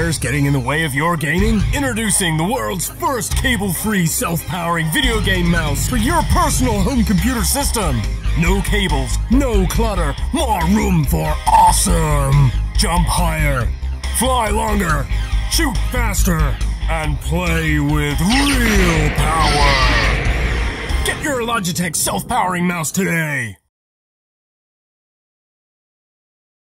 wires getting in the way of your gaming? Introducing the world's first cable-free self-powering video game mouse for your personal home computer system. No cables, no clutter, more room for awesome. Jump higher, fly longer, shoot faster, and play with real power. Get your Logitech self-powering mouse today.